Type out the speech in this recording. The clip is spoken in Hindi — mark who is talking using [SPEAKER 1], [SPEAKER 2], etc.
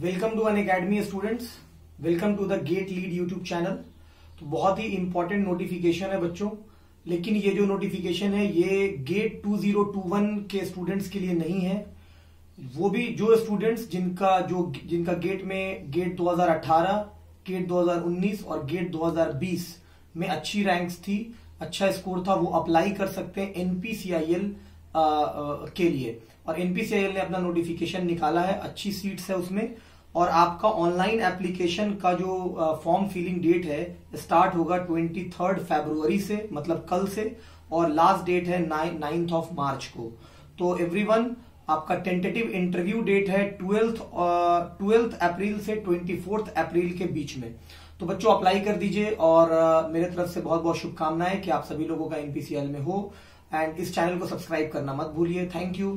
[SPEAKER 1] Welcome to Unacademy students welcome to the get lead YouTube channel तो बहुत ही इंपॉर्टेंट नोटिफिकेशन है बच्चों। लेकिन ये जो नोटिफिकेशन है, ये गेट 2021 के स्टूडेंट्स के लिए नहीं है। वो भी जो स्टूडेंट्स जिनका जो, जिनका गेट में गेट 2018 गेट 2019 और गेट 2020 में अच्छी रैंक्स थी अच्छा स्कोर था, वो अप्लाई कर सकते हैं एनपीसीआईएल के लिए। और एनपीसीआईएल ने अपना नोटिफिकेशन निकाला है अच्छी सीट्स है उसमें। और आपका ऑनलाइन एप्लीकेशन का जो फॉर्म फिलिंग डेट है स्टार्ट होगा ट्वेंटी थर्ड फेब्रुवरी से मतलब कल से और लास्ट डेट है नाइन्थ ऑफ़ मार्च को। तो एवरीवन आपका टेंटेटिव इंटरव्यू डेट है ट्वेल्थ ट्वेल्थ अप्रैल से ट्वेंटी फोर्थ अप्रैल के बीच में। तो बच्चों अप्लाई कर दीजिए और uh, मेरे तरफ़ से बहुत बहुत शुभकामनाएँ कि आप सभी लोगों का एनपीसीएल में हो। एंड इस चैनल को सब्सक्राइब करना मत भूलिए। Thank you